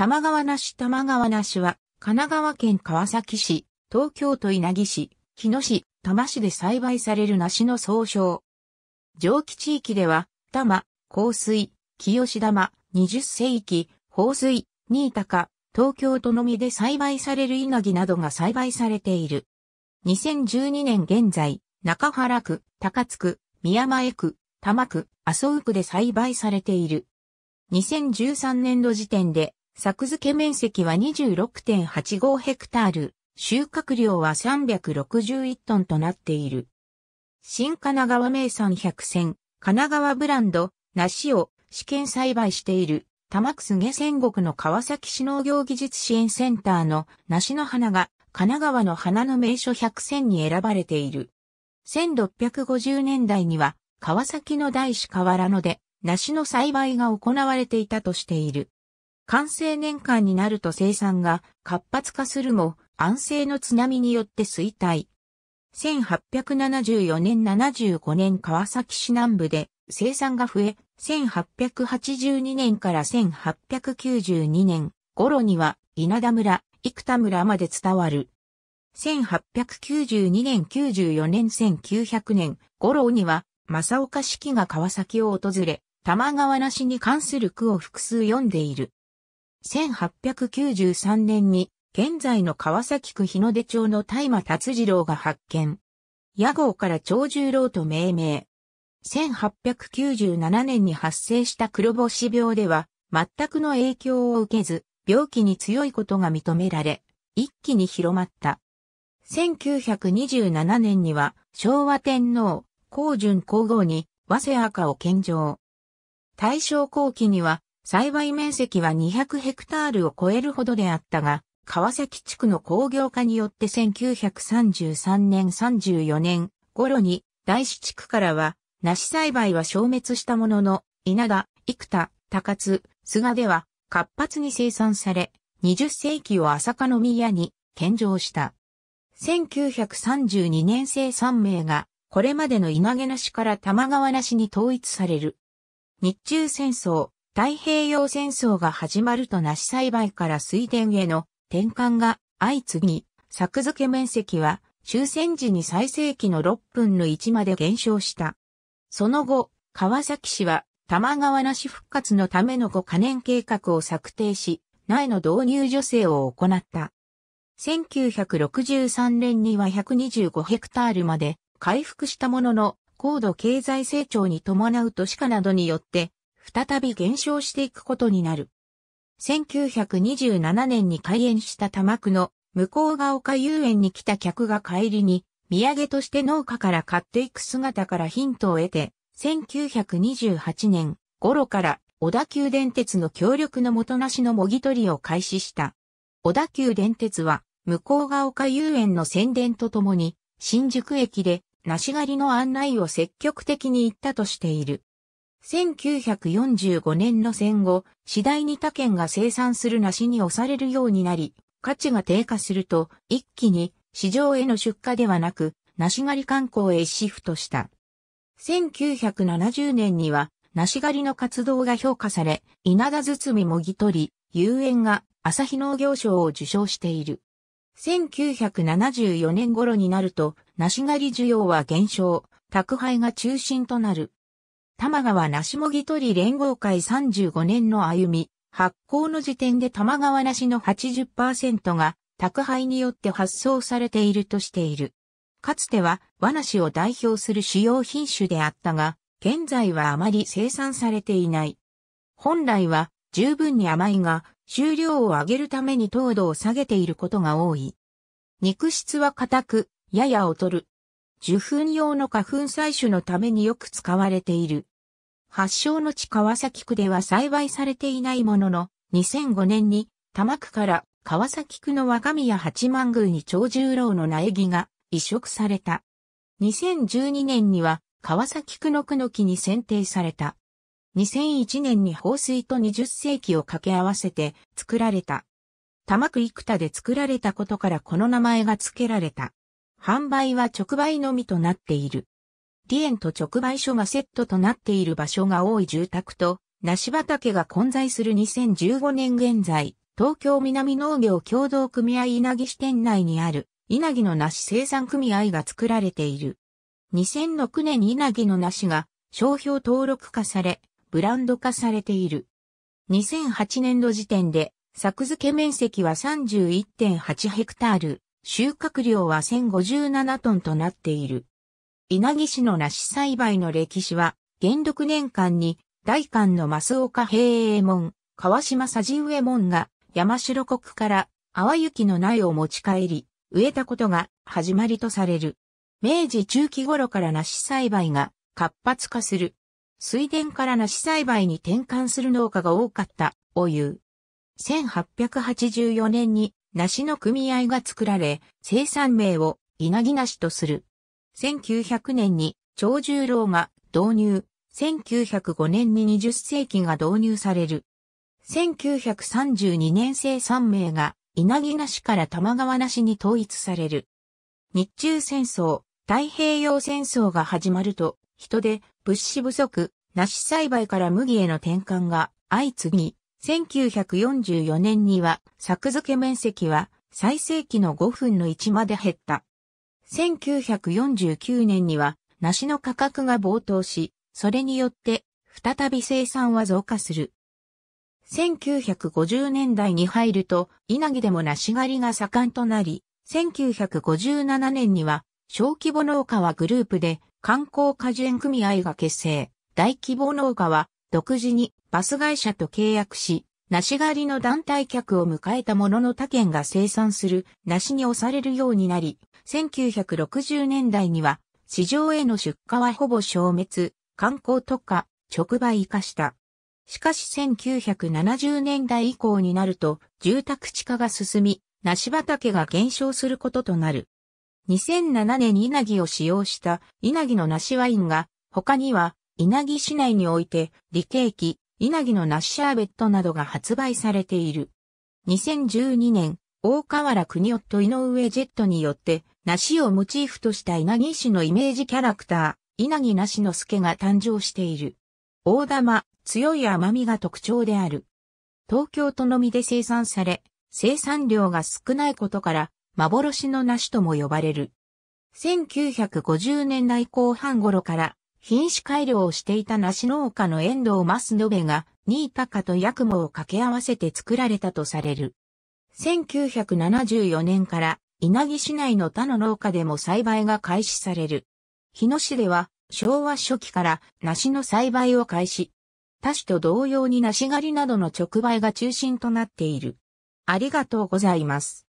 玉川梨玉川梨は、神奈川県川崎市、東京都稲城市、日野市、多摩市で栽培される梨の総称。蒸気地域では、多摩、香水、清玉、二十世紀、放水、新高、東京都のみで栽培される稲城などが栽培されている。2012年現在、中原区、高津区、宮前区、多摩区、麻生区で栽培されている。2013年度時点で作付け面積は26.85ヘクタール、収穫量は361トンとなっている。新神奈川名産百選、神奈川ブランド、梨を試験栽培している、玉城げ戦国の川崎市農業技術支援センターの梨の花が神奈川の花の名所百選に選ばれている。1650年代には川崎の大師河原野で梨の栽培が行われていたとしている。完成年間になると生産が活発化するも、安政の津波によって衰退。1874年75年川崎市南部で生産が増え、1882年から1892年頃には稲田村、生田村まで伝わる。1892年94年1900年頃には正岡式が川崎を訪れ、玉川なしに関する句を複数読んでいる。1893年に現在の川崎区日の出町の大間達次郎が発見。屋号から長十郎と命名。1897年に発生した黒星病では全くの影響を受けず病気に強いことが認められ一気に広まった。1927年には昭和天皇、高順皇后に和製赤を献上。大正後期には栽培面積は200ヘクタールを超えるほどであったが、川崎地区の工業化によって1933年34年頃に大師地区からは梨栽培は消滅したものの、稲田、生田、高津、菅では活発に生産され、20世紀を朝香宮に献上した。1932年生3名が、これまでの稲毛梨から玉川梨に統一される。日中戦争、太平洋戦争が始まると梨栽培から水田への転換が相次ぎ、作付け面積は終戦時に最盛期の6分の1まで減少した。その後、川崎市は玉川梨復活のための5カ年計画を策定し、苗の導入助成を行った。1963年には125ヘクタールまで回復したものの、高度経済成長に伴う都市化などによって再び減少していくことになる。1927年に開園した多摩区の向こうが丘遊園に来た客が帰りに土産として農家から買っていく姿からヒントを得て、1928年頃から小田急電鉄の協力のもとなしのもぎ取りを開始した。小田急電鉄は向こうが丘遊園の宣伝とともに新宿駅で梨狩りの案内を積極的に行ったとしている。1945年の戦後、次第に他県が生産する梨に押されるようになり、価値が低下すると、一気に市場への出荷ではなく、梨狩り観光へシフトした。1970年には、梨狩りの活動が評価され、稲田包もぎ取り、遊園が朝日農業賞を受賞している。1974年頃になると、梨狩り需要は減少、宅配が中心となる。玉川梨もぎ取り連合会35年の歩み、発行の時点で玉川梨の80%が宅配によって発送されているとしている。かつては和梨を代表する主要品種であったが、現在はあまり生産されていない。本来は十分に甘いが、収量を上げるために糖度を下げていることが多い。肉質は硬く、やや劣る。受粉用の花粉採取のためによく使われている。発祥の地川崎区では栽培されていないものの、2005年に多摩区から川崎区の若宮八幡宮に長十郎の苗木が移植された。2012年には川崎区の区の木に選定された。2001年に放水と20世紀を掛け合わせて作られた。多摩区生田で作られたことからこの名前が付けられた。販売は直売のみとなっている。リエンと直売所がセットとなっている場所が多い住宅と、梨畑が混在する2015年現在、東京南農業協同組合稲城支店内にある稲城の梨生産組合が作られている。2006年稲城の梨が商標登録化され、ブランド化されている。2008年度時点で作付け面積は31.8ヘクタール、収穫量は1057トンとなっている。稲城市の梨栽培の歴史は、元禄年間に大官の増岡平永門、川島佐治上門が山城国から淡雪の苗を持ち帰り、植えたことが始まりとされる。明治中期頃から梨栽培が活発化する。水田から梨栽培に転換する農家が多かった、を言う。1884年に梨の組合が作られ、生産名を稲城梨とする。1900年に長十郎が導入、1905年に20世紀が導入される。1932年生産名が稲城梨から玉川梨に統一される。日中戦争、太平洋戦争が始まると、人で物資不足、梨栽培から麦への転換が相次ぎ、1944年には作付け面積は最盛期の5分の1まで減った。1949年には梨の価格が暴騰し、それによって再び生産は増加する。1950年代に入ると稲城でも梨狩りが盛んとなり、1957年には小規模農家はグループで観光果樹園組合が結成。大規模農家は独自にバス会社と契約し、梨狩りの団体客を迎えたものの他県が生産する梨に押されるようになり、1960年代には市場への出荷はほぼ消滅、観光特化、直売化した。しかし1970年代以降になると住宅地化が進み、梨畑が減少することとなる。2007年に稲城を使用した稲城の梨ワインが他には稲城市内において、理ケー稲城のナッシャーベットなどが発売されている。2012年、大河原国夫井上ジェットによって、梨をモチーフとした稲城市のイメージキャラクター、稲城梨之助が誕生している。大玉、強い甘みが特徴である。東京都のみで生産され、生産量が少ないことから、幻の梨とも呼ばれる。1950年代後半頃から品種改良をしていた梨農家の遠藤増延が、新高と八雲を掛け合わせて作られたとされる。1974年から稲城市内の他の農家でも栽培が開始される。日野市では昭和初期から梨の栽培を開始。他市と同様に梨狩りなどの直売が中心となっている。ありがとうございます。